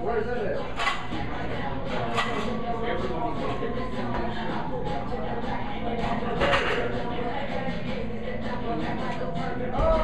Where's that at? Oh,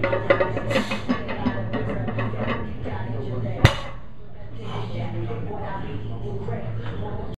Thank you.